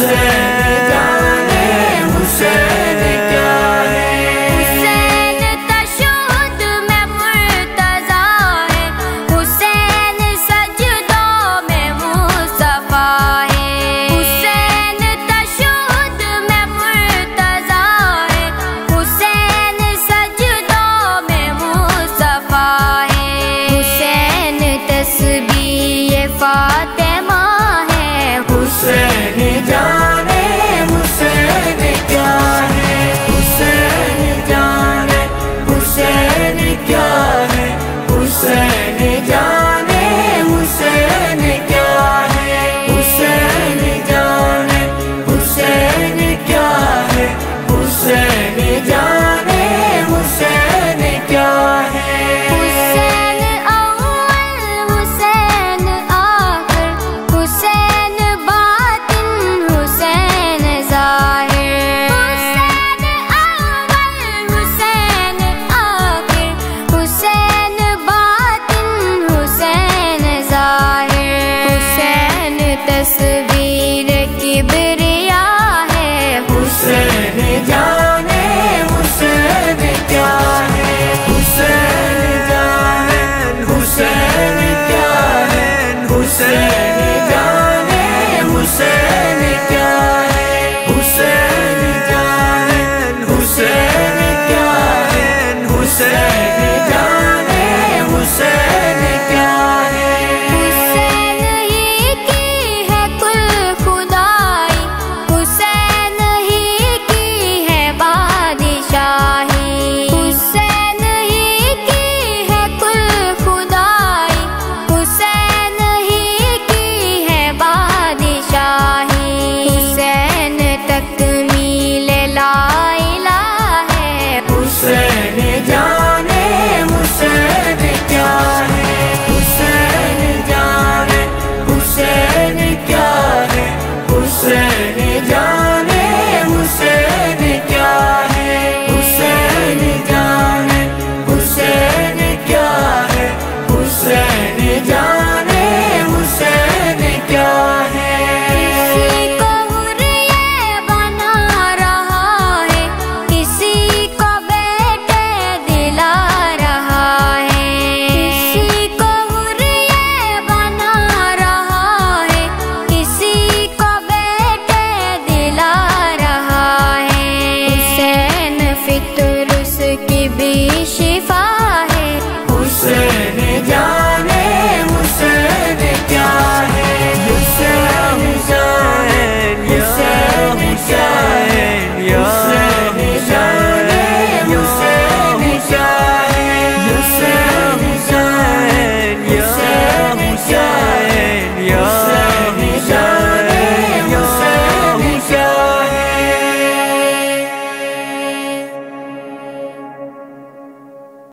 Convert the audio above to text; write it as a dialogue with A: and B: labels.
A: हुसैन जाने हुसैन क्या है हुसैन
B: तशुद में मुर्तजा है हुसैन सजदों में मुस्तफ़ा है हुसैन तशुद में में मुस्तफ़ा है हुसैन तस्बी
A: फाते tessevi